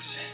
Shit.